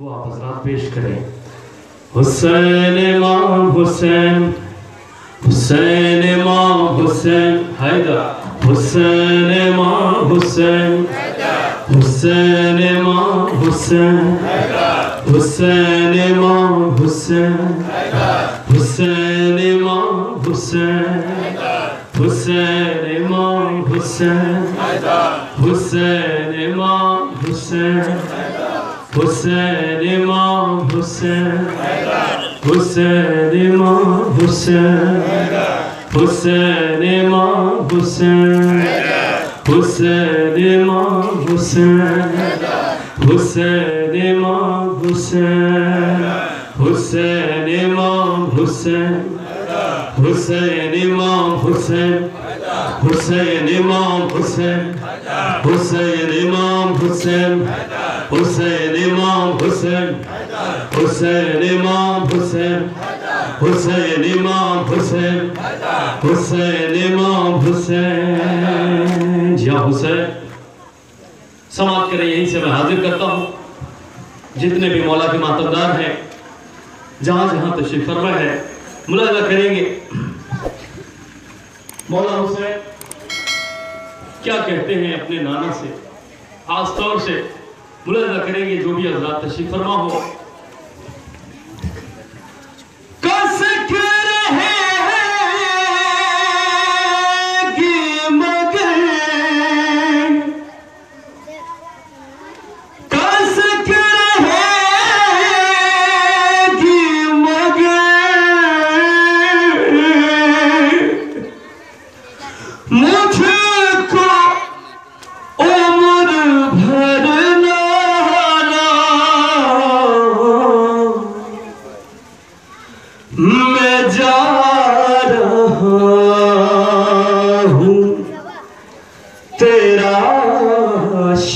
وہ آپ حضرات پیش کریں۔ حسین امام حسین حسین امام حسین، حیدر۔ حسین امام حسین حسین امام حسین حسین امام حسین حسین امام حسین حسین امام حسین حسین امام حسین۔ Hüseyin ah Hüseyin Hüseyin ah Hüseyin Hüseyin ah Hüseyin Hüseyin ah Hüseyin Hüseyin ah Hüseyin Hüseyin ah Hüseyin Hüseyin ah Hüseyin حسین امام حسین. حسین امام حسین. حسین امام حسین. حسین امام حسین. حسین امام حسین. حسین امام حسین. جی ہاں حسین. سماعت کریں یہیں سے میں حاضر کرتا ہوں. جتنے بھی مولا کے ماتمدار ہیں، جہاں جہاں تشریف فرما ہے ملاحظہ کریں گے۔ مولا حسین کیا کہتے ہیں اپنے نانا سے؟ خاص طور سے ملاحظہ کریں گے جو بھی حضرات تشریف فرما ہو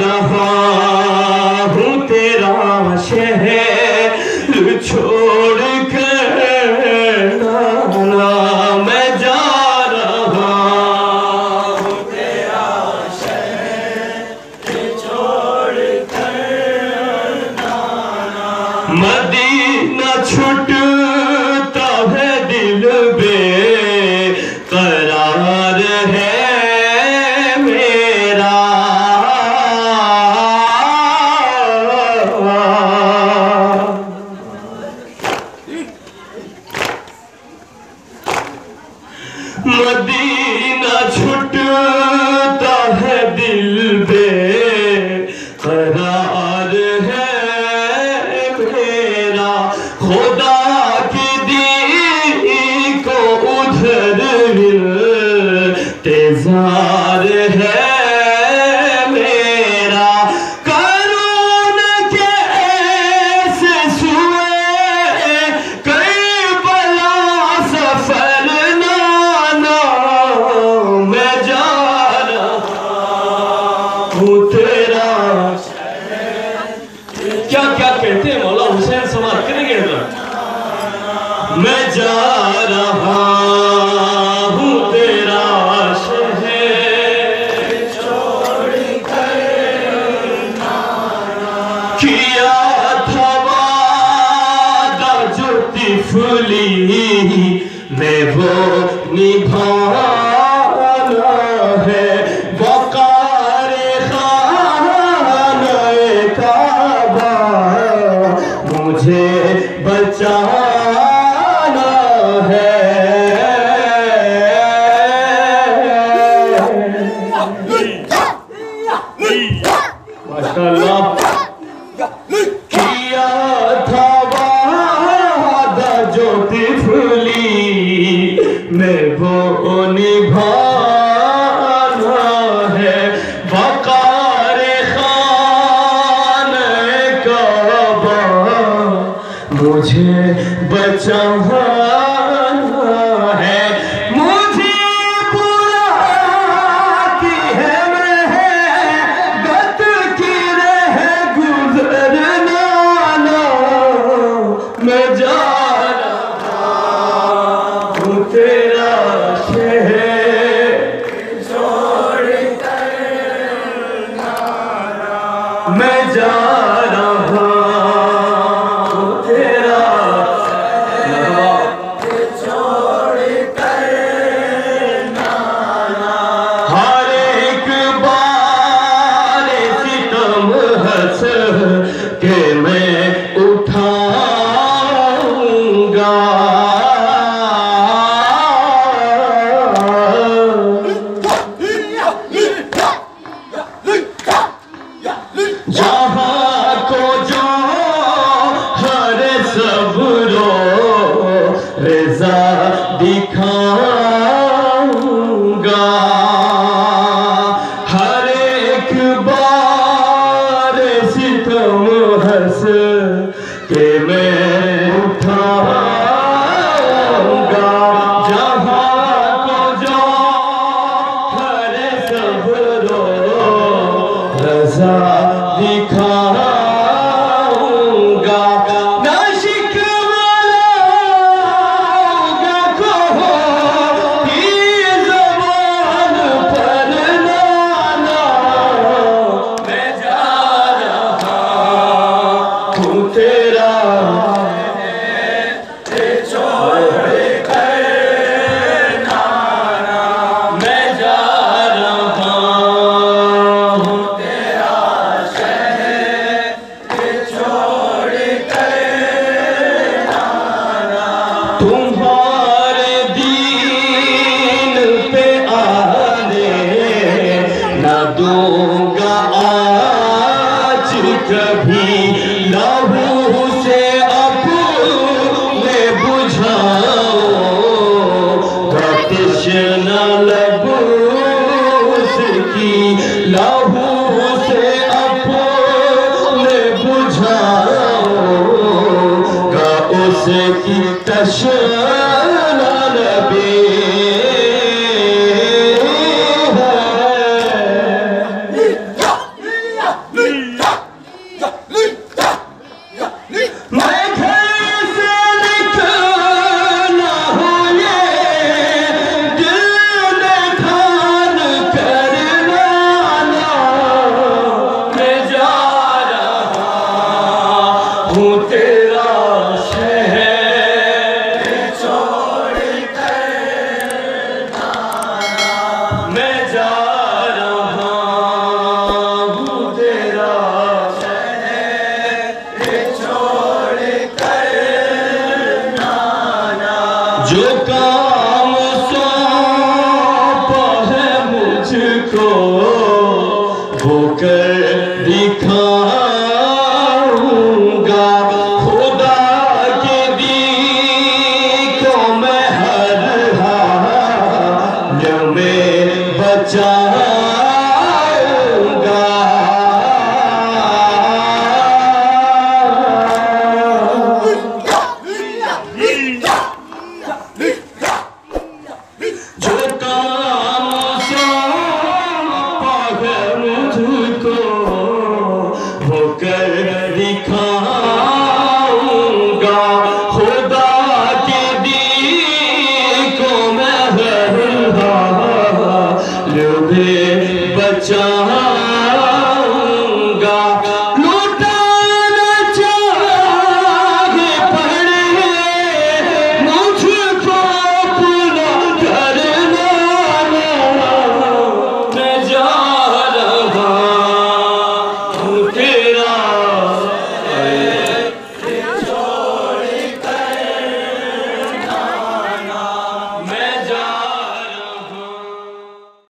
رہا ہوں، تیرا شہر چھوڑ کے نانا میں جا رہا ہوں۔ تیرا شہر چھوڑ کر نانا مدینہ چھٹتا ہے۔ مدینہ چھٹتا ہے دل بے قرار ہے میرا۔ خدا کی دی کو ادھر انتظار ہے کہتے ہیں مولا حسین سماعت کریں گے حضرت میں جا رہا ہوں، تیرا شہر کیا تھا وعدہ جو تفلی میں وہ نبھانا میں اس کی 또 복을